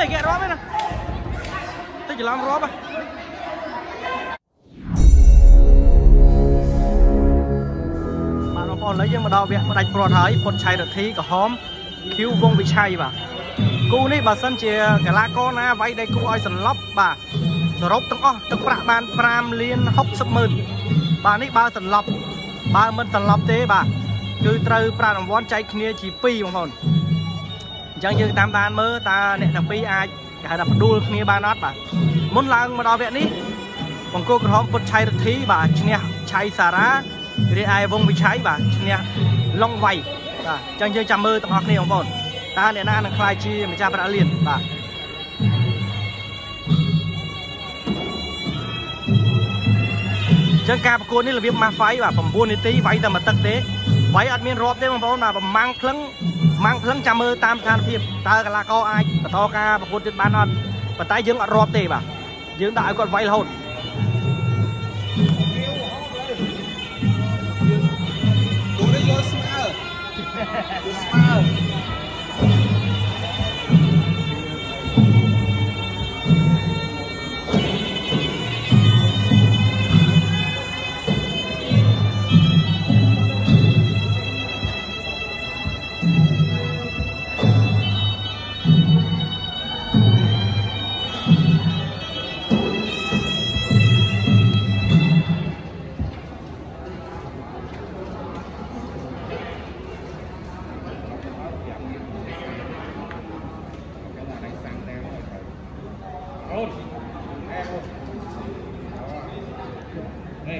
ឯងគេរាប់ឯណាទៅច្រឡំរាប់ហ៎បាទបងប្អូនឥឡូវយើងមកដល់វគ្គផ្ដាច់ព្រាត់ហើយពុតឆៃរទ្ធីក្រហមឃីវវងវិឆ័យបាទគូនេះបើសិនជាកីឡាករណាវាយដៃគូឲ្យសន្លប់បាទសរុបទាំងអស់ទឹកប្រាក់បាន5លាន60ម៉ឺនបាទនេះបើសន្លប់បើមិនសន្លប់ទេបាទគឺត្រូវប្រាក់រង្វាន់ចែកគ្នាជា2បងប្អូន អញ្ចឹងយើងតាមដានមើលតើអ្នកទាំងពីរអាចគេហៅថាផ្ដួលគ្នាបានអត់បាទមុនឡើងមកដល់វគ្គនេះបង្គោលក្រហមពុតឆៃរទ្ធីបាទឈ្នះឆៃសារ៉ារីឯវងវិឆ័យបាទឈ្នះឡុងវៃបាទអញ្ចឹងយើងចាំមើលទាំងអស់គ្នាបងប្អូនតើអ្នកណានឹងខ្លាយជាម្ចាស់ប្រាក់លានបាទចឹងការប្រកួតនេះរបៀបម៉ាហ្វៃបាទ9នាទីវាយតែមួយទឹកទេ វាយអត់មានរាប់ទេបងប្អូនបាទប្រម៉ាំងភ្លឹងម៉ាំងភ្លឹងចាំមើលតាមស្ថានភាពតើកីឡាករអាចបន្តការប្រកួតទៀតបានអត់ប៉ុន្តែយើងអត់រាប់ទេបាទយើងដាក់ឲ្យគាត់វាយរហូត Đúng đấy, vô smile. Vô smile. បា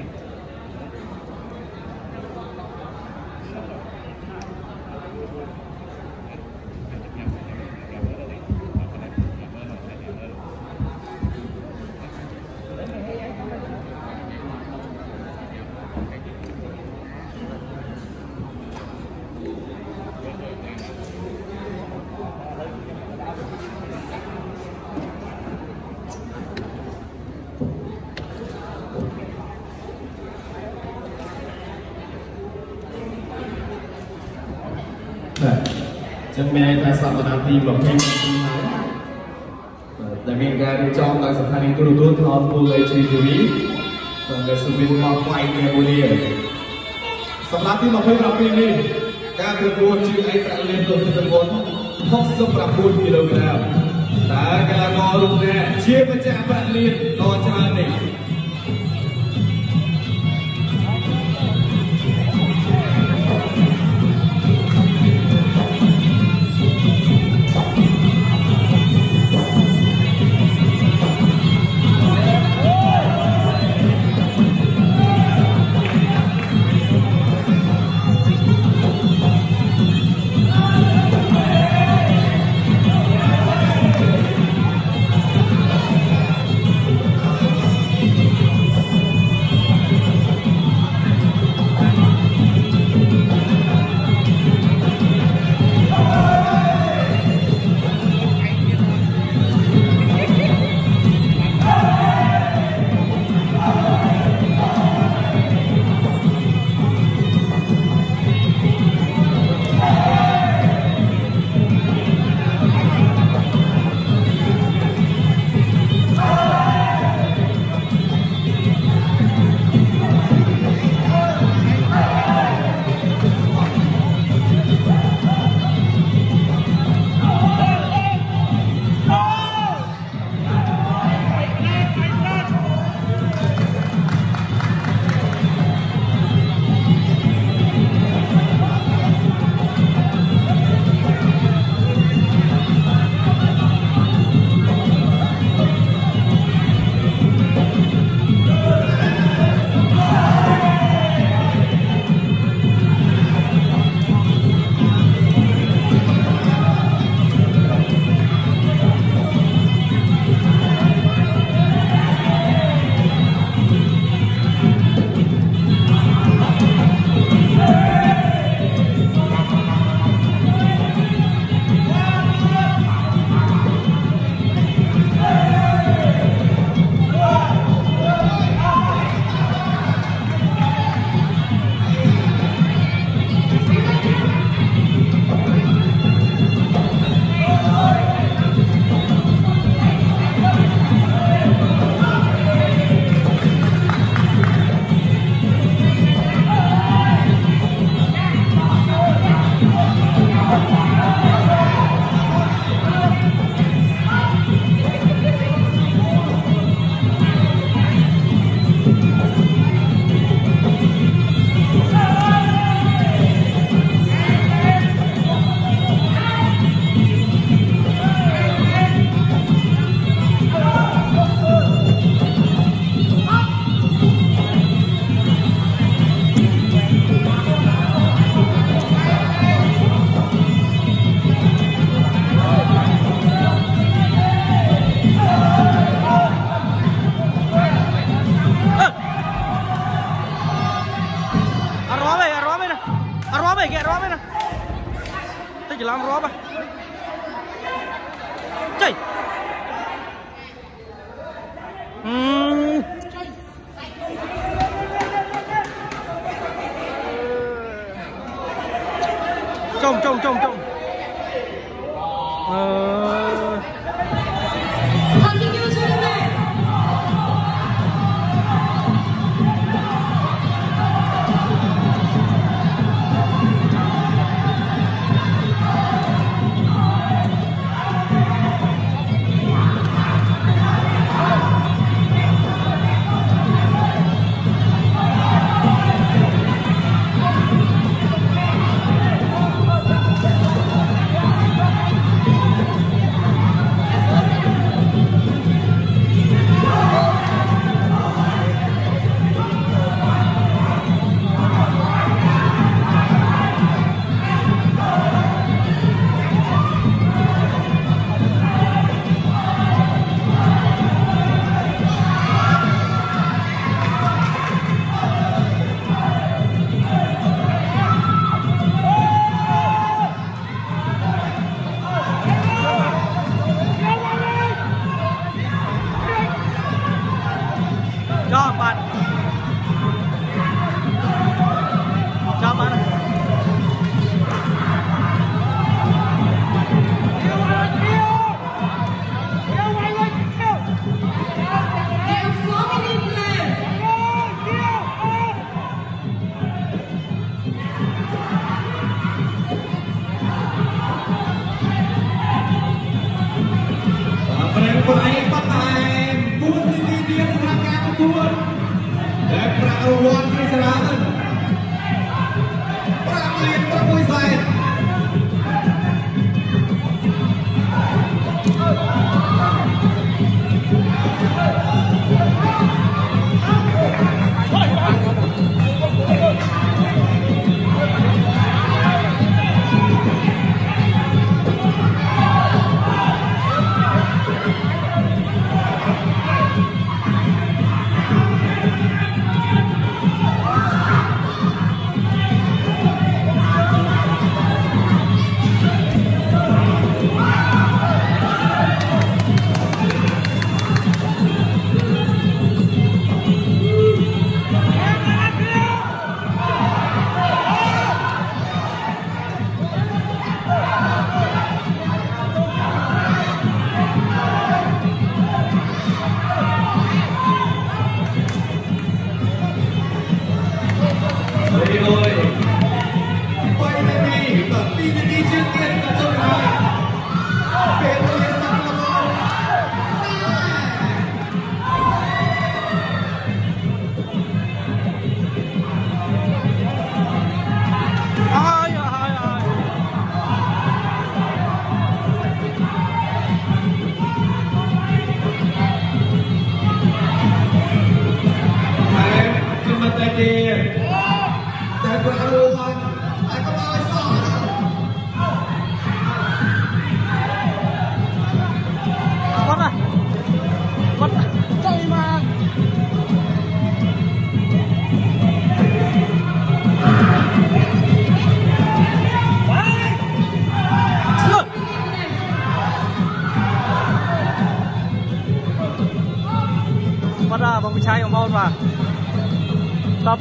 ចឹងមានន័យថាសប្តាហ៍ទី20ហើយដែលមានការរៀបចំដោយស្ថានីយទូរទស្សន៍ Cloud Full HD TV បាទដែលសុវិនមកផ្លៃកម្ពុជាសប្តាហ៍ទី27នេះការប្រកួតជើងឯកប្រាក់លានលោកទិមុន69គីឡូក្រាមតើកីឡាកររូបណាជាម្ចាស់ប្រាក់លានដ៏ច្រើននេះ 中中中中。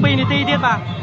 背你这一点吧。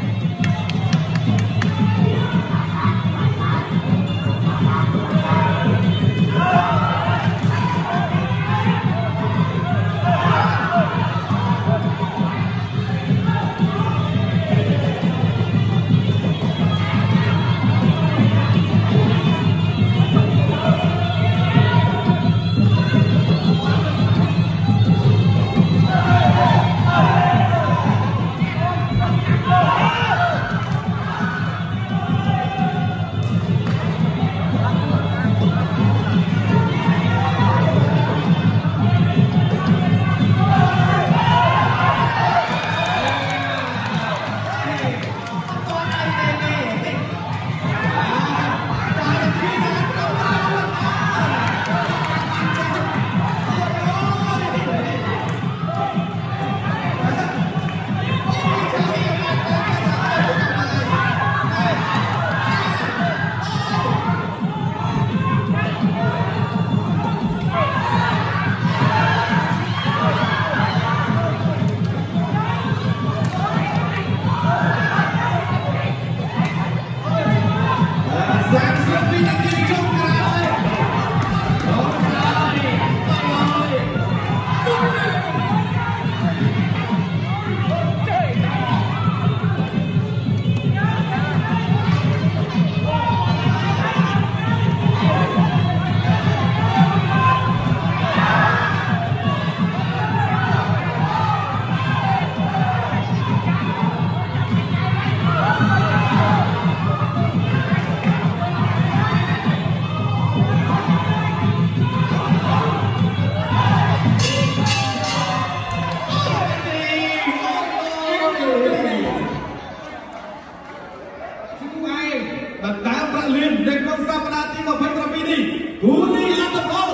ខ្លួនឯងដណ្ដើមប្រាក់លាននៅក្នុងសប្តាហ៍ទី27នេះគូនេះអត្តពល